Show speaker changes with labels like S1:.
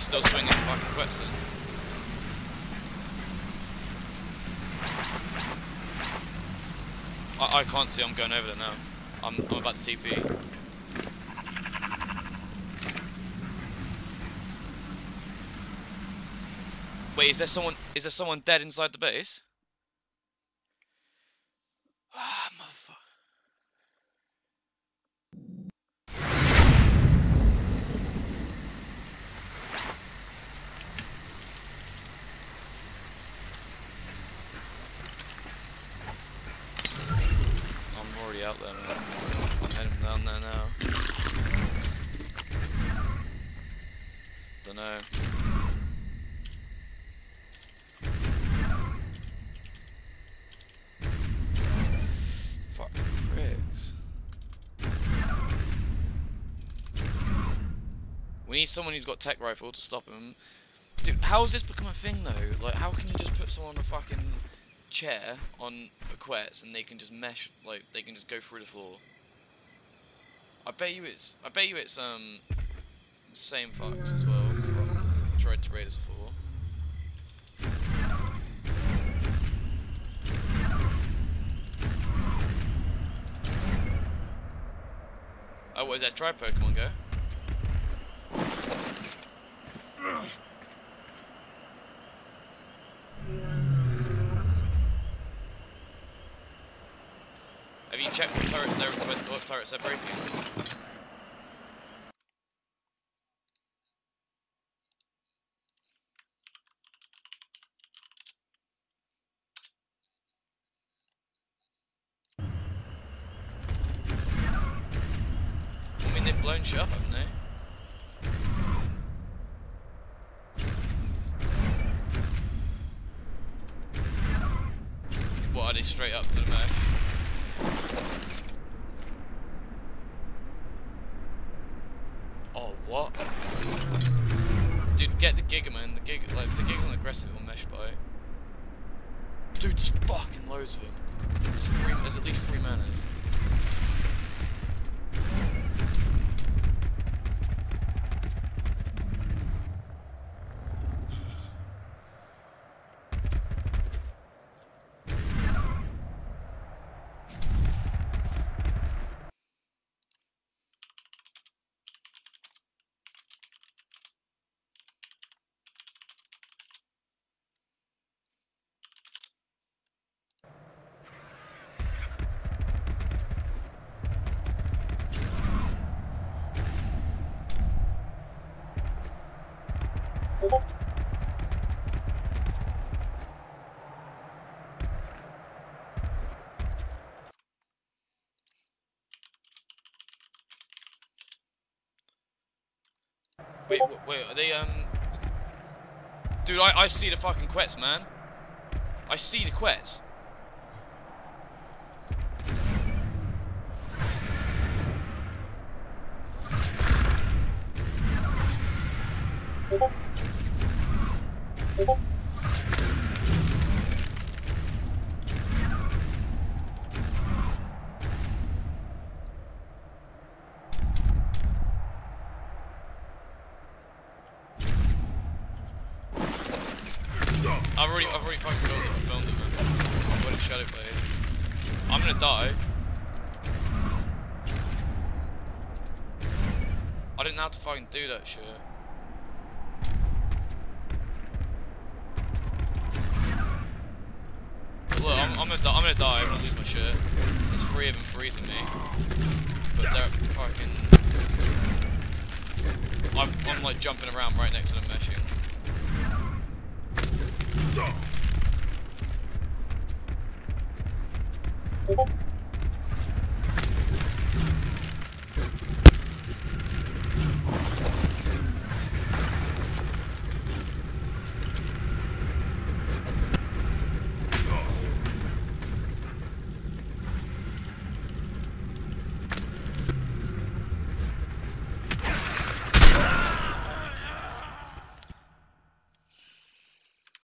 S1: still swinging fucking quetz then? I, I can't see I'm going over there now. I'm, I'm about to TP. Wait, is there someone is there someone dead inside the base? Ah, motherfucker. I'm already out there, man. I'm heading down there now. Dunno. Fucking pricks. We need someone who's got tech rifle to stop him. Dude, how has this become a thing though? Like, how can you just put someone on a fucking chair on a quetz and they can just mesh, like, they can just go through the floor? I bet you it's, I bet you it's, um, same fucks as well from Tried to Raiders before. Oh, what is that? Try Pokemon Go. You what turrets they're what, turrets they're breaking? I mean, they've blown shit up, haven't they? What, are they straight up to the mesh? Oh, what? Dude, get the Giga, man. The Giga, like, the Giga's not aggressive, it'll mesh by. Dude, there's fucking loads of them. There's, three, there's at least three manas. Wait, wait, wait, are they, um... Dude, I, I see the fucking quetz, man. I see the quetz. I've already, I've already fucking filmed it, I filmed it, man. I've got it shadow played. I'm gonna die. I didn't have to fucking do that shit. But look, I'm, I'm, gonna die, I'm gonna die, I'm gonna lose my shit. There's three of them freezing me. But they're fucking... I'm, I'm like jumping around right next to them meshing. Oh.